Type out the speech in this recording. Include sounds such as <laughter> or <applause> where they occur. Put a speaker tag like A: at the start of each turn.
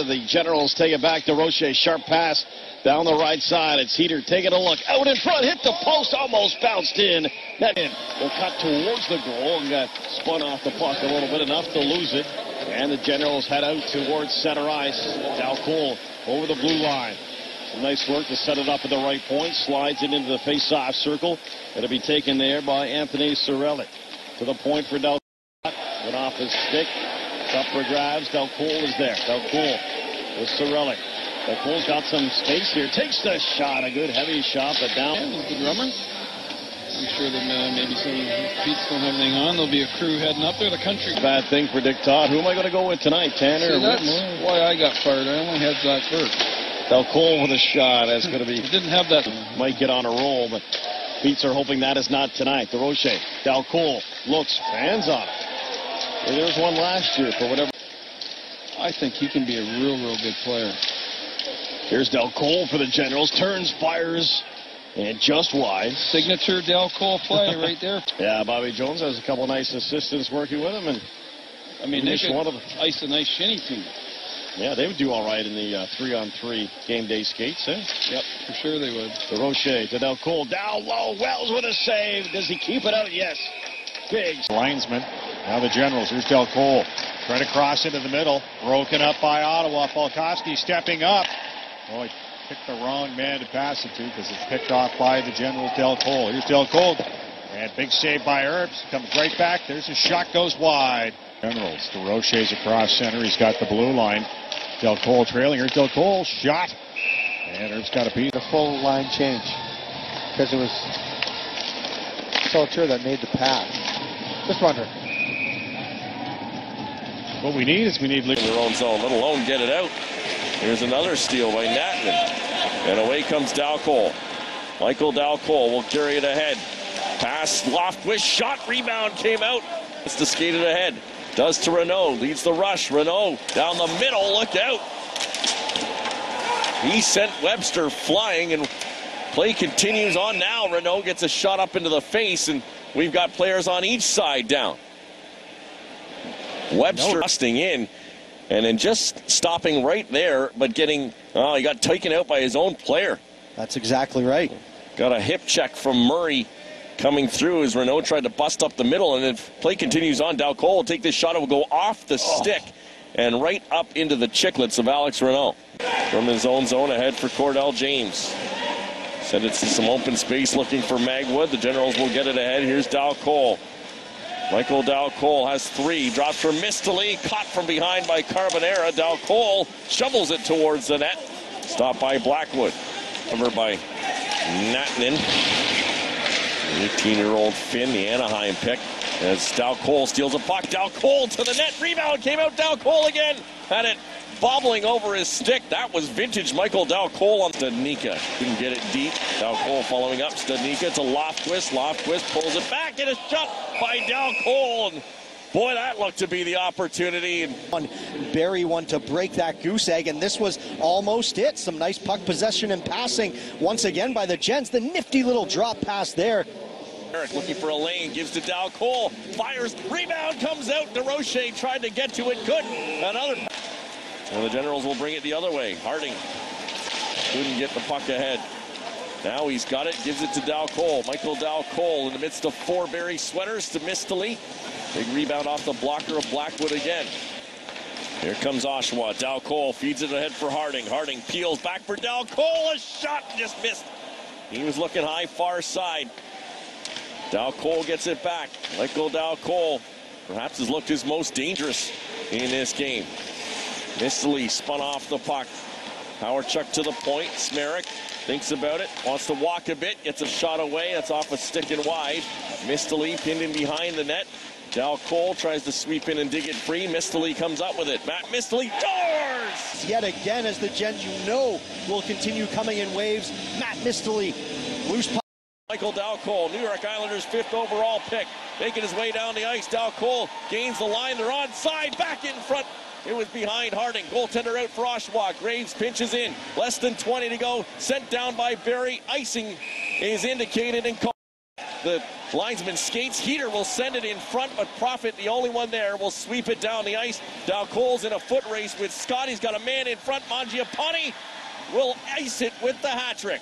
A: Of the Generals take it back to Roche. Sharp pass down the right side. It's Heater taking a look. Out in front, hit the post, almost bounced in. That in. Will cut towards the goal and got spun off the puck a little bit, enough to lose it. And the Generals head out towards center ice. Dal Colle over the blue line. Some nice work to set it up at the right point. Slides it into the face-off circle. It'll be taken there by Anthony Cirelli. To the point for Dal Colle. Went off his stick. It's up for grabs. Dal Colle is there. Dal Colle with Cirelli. Dal Colle's got some space here. Takes the shot. A good heavy shot, but down.
B: The drummer. I'm sure that uh, maybe some beats don't have anything on. There'll be a crew heading up there. The country.
A: Bad thing for Dick Todd. Who am I going to go with tonight, Tanner?
B: See,
A: or
B: that's why I got fired. I only had Zach Burke.
A: Dal Colle with a shot. That's going to be <laughs>
B: He didn't have that.
A: might get on a roll, but Beats are hoping that is not tonight. The Roche. Dal Colle looks fans on it. Well, there was one last year for whatever.
B: I think he can be a real, real good player.
A: Here's Dal Colle for the Generals. Turns, fires, and just wide.
B: Signature Dal Colle play <laughs> right there.
A: Yeah, Bobby Jones has a couple nice assistants working with him, and
B: I mean, they
A: Finish
B: could
A: one of
B: ice a nice shinny team.
A: yeah, they would do all right in the uh, three-on-three game day skates. Eh?
B: Yep, for sure they would.
A: The Roche to Dal Colle. Down low. Wells with a save. Does he keep it out? Yes. Big.
C: Linesman. Now the Generals. Here's Dal Colle. Trying to cross into the middle. Broken up by Ottawa. Falkowski stepping up. Oh, he picked the wrong man to pass it to because it's picked off by the Generals Dal Colle. Here's Dal Colle. And big save by Herbs. Comes right back. There's a shot goes wide. Generals. The Roche's across center. He's got the blue line. Dal Colle trailing. Here's Dal Colle. Shot. And Herb's got a piece.
D: the full line change because it was Solitaire that made the pass. Just wonder.
C: What we need is we need
E: in their own zone, let alone get it out. Here's another steal by Natman. And away comes Dal Colle. Michael Dal Colle will carry it ahead. Pass, Lofquist, shot, rebound came out. It's to skate it ahead. Does to Renault, leads the rush. Renault down the middle, look out. He sent Webster flying, and play continues on now. Renault gets a shot up into the face, and we've got players on each side down. Webster busting in and then just stopping right there, but getting, oh, he got taken out by his own player.
D: That's exactly right.
E: Got a hip check from Murray coming through as Renault tried to bust up the middle, and if play continues on, Dal Colle will take this shot. It will go off the oh. stick and right up into the chicklets of Alex Renault. From his own zone ahead for Cordell James. Send it to some open space looking for Magwood. The Generals will get it ahead. Here's Dal Colle. Michael Dal Colle has three. Drops from Mistily. Caught from behind by Carbonera. Dal Colle shovels it towards the net. Stopped by Blackwood. Covered by Natnan. 18-year-old Finn, the Anaheim pick. As Dal Colle steals a puck. Dal Colle to the net. Rebound came out. Dal Colle again. Had it bobbling over his stick. That was vintage Michael Dal Colle on Studnicka. Couldn't get it deep. Dal Colle following up. Studnicka to Lofquist. Lofquist pulls it back and a shot by Dal Colle. And boy, that looked to be the opportunity. And
F: one. Barry one to break that goose egg, and this was almost it. Some nice puck possession and passing once again by the Gents. The nifty little drop pass there.
E: Eric looking for a lane, gives to Dal Colle, fires, rebound comes out. DeRoche tried to get to it, couldn't. Another. And the Generals will bring it the other way. Harding couldn't get the puck ahead. Now he's got it, gives it to Dal Colle. Michael Dal Colle in the midst of four Barrie sweaters to Mistily. Big rebound off the blocker of Blackwood again. Here comes Oshawa. Dal Colle feeds it ahead for Harding. Harding peels back for Dal Colle. A shot just missed. He was looking high far side. Dal Colle gets it back. Michael Dal Colle perhaps has looked his most dangerous in this game. Mistily spun off the puck. Howard Chuck to the point. Smerrick thinks about it, wants to walk a bit, gets a shot away. That's off a stick and wide. Mistily pinned in behind the net. Dal Colle tries to sweep in and dig it free. Mistily comes up with it. Matt Mistily doors!
F: Yet again, as the Gens you know will continue coming in waves. Matt Mistily, loose puck.
E: Michael Dal Colle, New York Islanders' fifth overall pick, making his way down the ice. Dal Colle gains the line. They're onside, back in front. It was behind Harding. Goaltender out for Oshawa. Graves pinches in. Less than 20 to go. Sent down by Barrie. Icing is indicated and called. The linesman skates. Heater will send it in front, but Profit, the only one there, will sweep it down the ice. Dal Colle's in a foot race with Scott. He's got a man in front. Mangiapane will ice it with the hat trick.